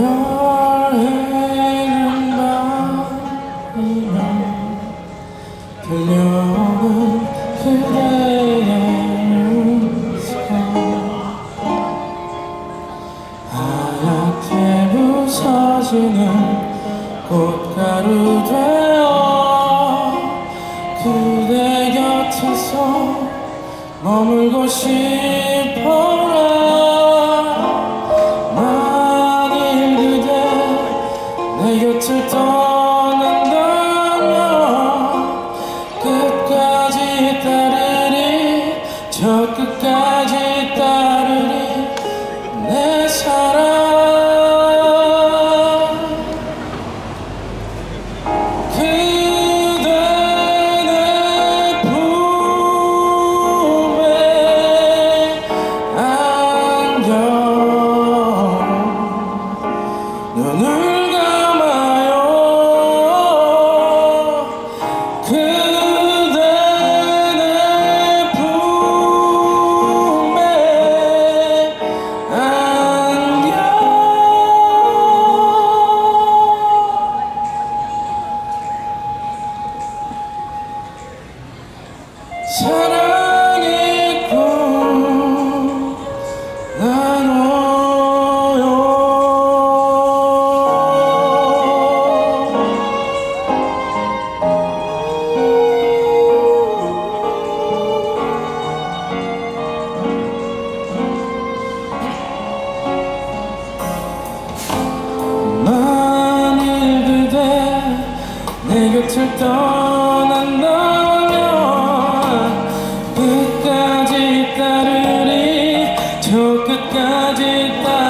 별해는 밤이면 들려오는 그대의 음성 하얗게 부서지는 꽃가루 되어 그대 곁에서 머물고 싶어 내 곁을 떠난다면 끝까지 따르리 저 끝까지 따르리 내 사랑. 그대 내 품에 안겨 사랑 끝